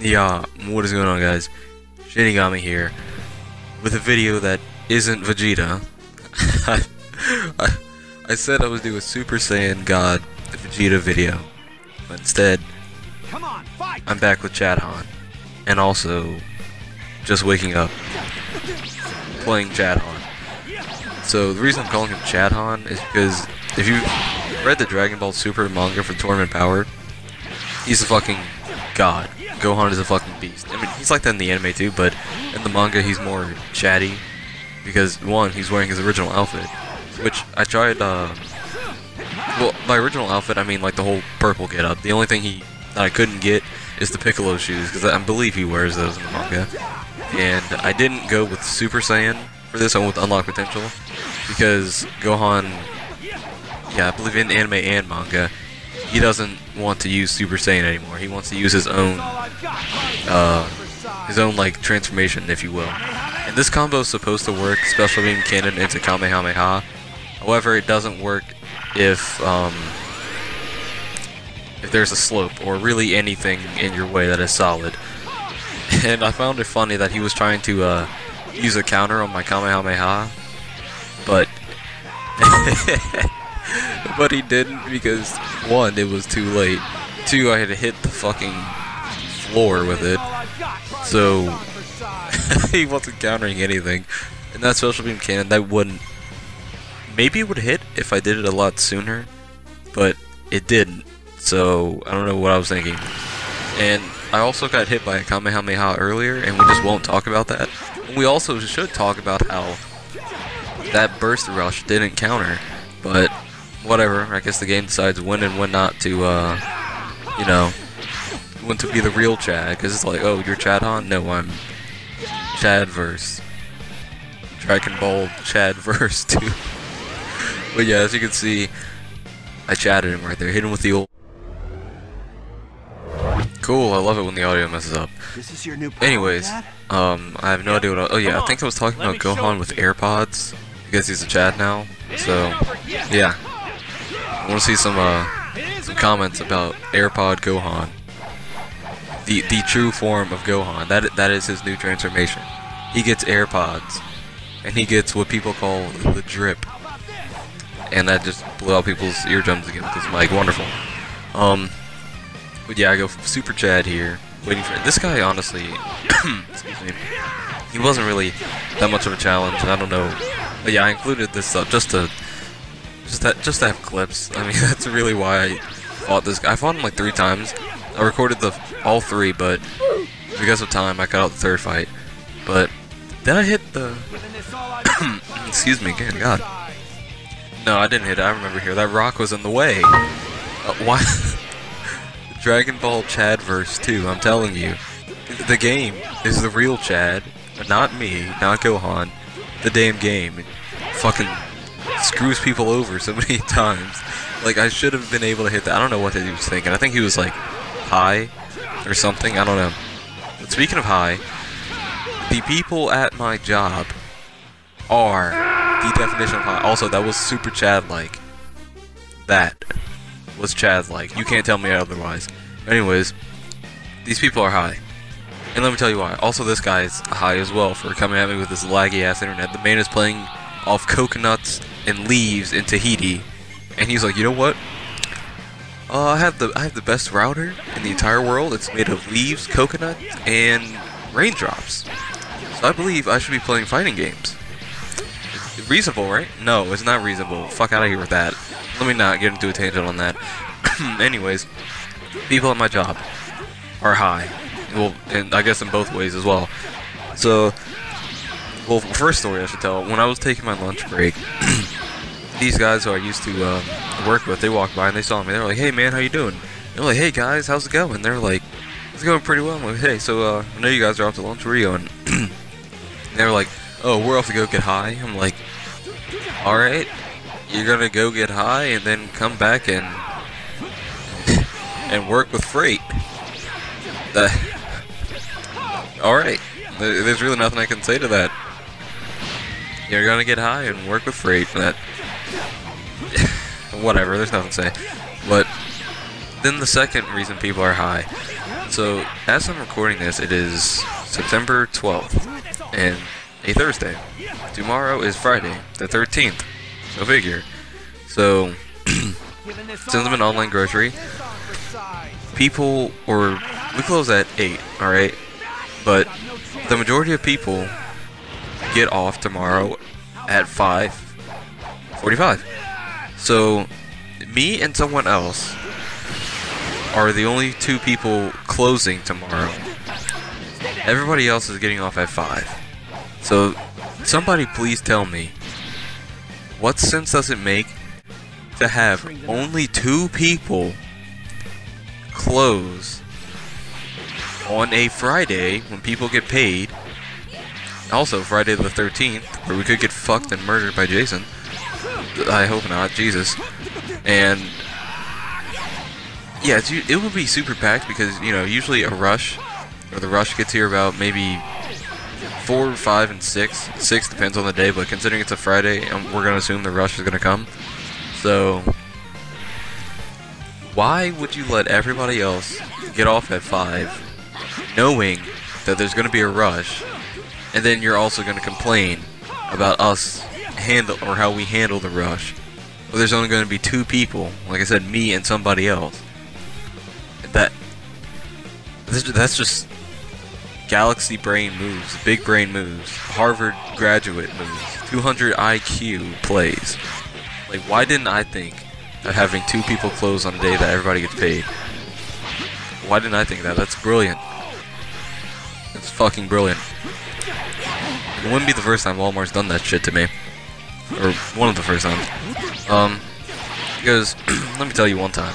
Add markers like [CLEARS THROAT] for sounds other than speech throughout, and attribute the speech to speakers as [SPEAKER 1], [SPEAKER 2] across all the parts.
[SPEAKER 1] Yeah, what is going on guys? Shinigami here, with a video that isn't Vegeta. I, [LAUGHS] I, I said I was doing a Super Saiyan God Vegeta video, but instead, I'm back with Chadhan, and also, just waking up, playing Chadhan. So the reason I'm calling him Chadhan is because if you read the Dragon Ball Super manga for Tournament Power, he's a fucking god. Gohan is a fucking beast. I mean, he's like that in the anime too, but in the manga he's more chatty because one, he's wearing his original outfit, which I tried. Uh, well, my original outfit, I mean like the whole purple getup. The only thing he that I couldn't get is the Piccolo shoes because I believe he wears those in the manga. And I didn't go with Super Saiyan for this. I went with Unlock Potential because Gohan, yeah, I believe in anime and manga, he doesn't want to use Super Saiyan anymore. He wants to use his own, uh, his own like transformation, if you will. And this combo is supposed to work Special Beam Cannon into Kamehameha. However, it doesn't work if um, if there's a slope or really anything in your way that is solid. [LAUGHS] And I found it funny that he was trying to uh, use a counter on my Kamehameha, but [LAUGHS] [LAUGHS] but he didn't because one, it was too late. Two, I had to hit the fucking floor with it. So [LAUGHS] he wasn't countering anything. And that special beam cannon, that wouldn't maybe it would hit if I did it a lot sooner, but it didn't. So I don't know what I was thinking. And I also got hit by a Kamehameha earlier, and we just won't talk about that. And we also should talk about how that burst rush didn't counter, but whatever. I guess the game decides when and when not to, uh, you know, when to be the real Chad. Because it's like, oh, you're Chadhan? No, I'm Chadverse. Dragon Ball Chadverse [LAUGHS] too. but yeah, as you can see, I chatted him right there. Hit him with the old. Cool, I love it when the audio messes up. Anyways, um, I have no idea what. I, oh yeah, I think I was talking about Gohan with AirPods because he's a Chad now. So yeah, I want to see some uh, some comments about AirPod Gohan. The the true form of Gohan. That that is his new transformation. He gets AirPods, and he gets what people call the drip. And that just blew out people's eardrums again with his mic. Wonderful. Um, but yeah, I go Super Chad here, waiting for this guy. Honestly, [COUGHS] excuse me, he wasn't really that much of a challenge. I don't know, but yeah, I included this up just to just that just to have clips. I mean, [LAUGHS] that's really why I fought this guy. I fought him like three times. I recorded the all three, but because of time, I cut out the third fight. But then I hit the. [COUGHS] excuse me again, God. No, I didn't hit it. I remember here. That rock was in the way. Uh, [LAUGHS] why? Dragon Ball Chadverse 2, I'm telling you. The game is the real Chad, not me, not Gohan. The damn game. Fucking screws people over so many [LAUGHS] times. Like, I should have been able to hit that. I don't know what he was thinking. I think he was, like, high or something. I don't know. But speaking of high, the people at my job are the definition of high. Also, that was super Chad-like. That was Chad-like. You can't tell me otherwise. Anyways, these people are high. And let me tell you why. Also, this guy is high as well for coming at me with this laggy-ass internet. The man is playing off coconuts and leaves in Tahiti. And he's like, you know what? Uh, I have the I have the best router in the entire world. It's made of leaves, coconut, and raindrops. So I believe I should be playing fighting games. Reasonable, right? No, it's not reasonable. Fuck out of here with that. Let me not get into a tangent on that. [CLEARS THROAT] Anyways, people at my job are high. Well, and I guess in both ways as well. So, well, first story I should tell. When I was taking my lunch break, [CLEARS THROAT] these guys who I used to um, work with, they walked by and they saw me. They were like, "Hey, man, how you doing?" They're like, "Hey, guys, how's it going?" They're like, "It's going pretty well." I'm like, "Hey, so uh, I know you guys are off to lunch. Where you going?" [CLEARS THROAT] they were like, "Oh, we're off to go get high." I'm like, "All right, you're gonna go get high and then come back and [LAUGHS] and work with freight." That. [LAUGHS] All right. There's really nothing I can say to that. You're gonna get high and work with freight. For that whatever. There's nothing to say. But then the second reason people are high So, as I'm recording this, it is September 12th, and a Thursday. Tomorrow is Friday, the 13th. Go figure. So, [CLEARS THROAT] since I'm an online grocery, people, or we close at 8, alright? But the majority of people get off tomorrow at 5.45. So, me and someone else are the only two people closing tomorrow. Everybody else is getting off at 5. So, somebody please tell me, what sense does it make to have only two people close on a Friday when people get paid? Also, Friday the 13th, where we could get fucked and murdered by Jason. I hope not, Jesus. And yeah, it would be super packed because you know usually a rush or the rush gets here about maybe four, five, and six. Six depends on the day, but considering it's a Friday, um, we're gonna assume the rush is gonna come. So why would you let everybody else get off at five, knowing that there's gonna be a rush, and then you're also gonna complain about us handle or how we handle the rush? Well, there's only going to be two people, like I said, me and somebody else. That that's just galaxy brain moves, big brain moves, Harvard graduate moves, 200 IQ plays. Like, why didn't I think of having two people close on a day that everybody gets paid? Why didn't I think that? That's brilliant. It's fucking brilliant. It wouldn't be the first time Walmart's done that shit to me. Or one of the first times. Um, because, [CLEARS THROAT] let me tell you one time.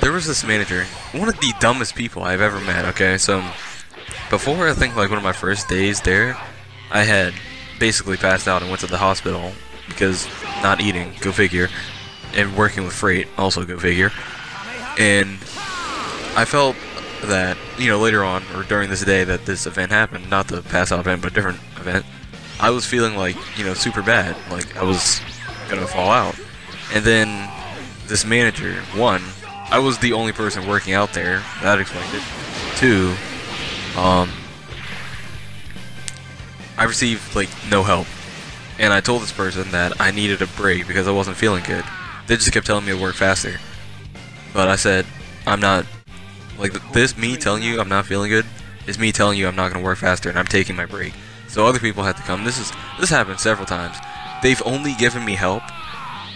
[SPEAKER 1] There was this manager, one of the dumbest people I've ever met, okay? So, before I think like one of my first days there, I had basically passed out and went to the hospital because not eating, go figure, and working with freight, also go figure. And I felt that, you know, later on, or during this day that this event happened, not the pass out event, but a different event, I was feeling like, you know, super bad. Like, I was gonna fall out. And then this manager, one, I was the only person working out there. That explained it. Two, um, I received like no help, and I told this person that I needed a break because I wasn't feeling good. They just kept telling me to work faster, but I said I'm not. Like this, me telling you I'm not feeling good is me telling you I'm not gonna work faster and I'm taking my break. So other people had to come. This is this happened several times. They've only given me help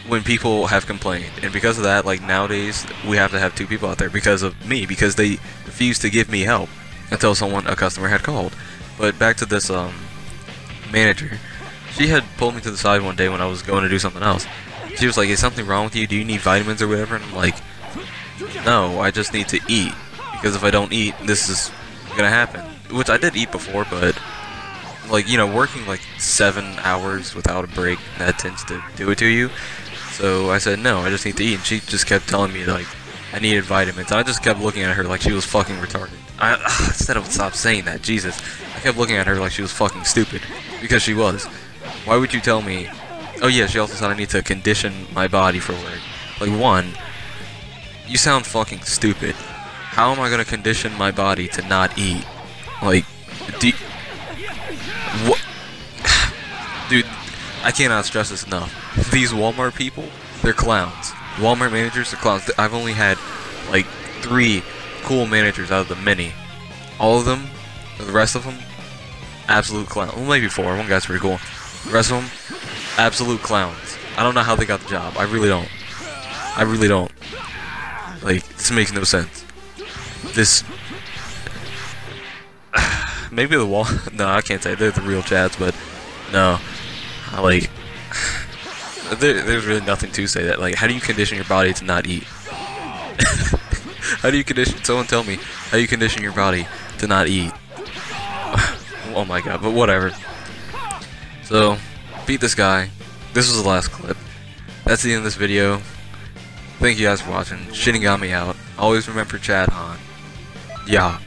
[SPEAKER 1] when people have complained, and because of that, like nowadays we have to have two people out there because of me because they refuse to give me help until someone, a customer, had called. But back to this um, manager, she had pulled me to the side one day when I was going to do something else. She was like, "Is something wrong with you? Do you need vitamins or whatever?" And I'm like, "No, I just need to eat because if I don't eat, this is gonna happen." Which I did eat before, but like you know, working like seven hours without a break that tends to do it to you. So I said, "No, I just need to eat," and she just kept telling me like I needed vitamins. I just kept looking at her like she was fucking retarded. I, instead of stop saying that, Jesus. I kept looking at her like she was fucking stupid. Because she was. Why would you tell me... Oh yeah, she also said I need to condition my body for work. Like, one, you sound fucking stupid. How am I gonna condition my body to not eat? Like, What? Dude, I cannot stress this enough. These Walmart people, they're clowns. Walmart managers are clowns. I've only had, like, three cool managers out of the many. All of them, the rest of them, absolute clowns. Well, maybe four. One guy's pretty cool. The rest of them, absolute clowns. I don't know how they got the job. I really don't. I really don't. Like, this makes no sense. This... maybe the wall... [LAUGHS] no, I can't say. They're the real chads, but... No. Like... [SIGHS] There, there's really nothing to say that. Like, how do you condition your body to not eat? [LAUGHS] How do you condition? Someone tell me. How you condition your body to not eat? [SIGHS] oh my god, but whatever. So, beat this guy. This was the last clip. That's the end of this video. Thank you guys for watching. Me out. Always remember Chadhan. Yeah.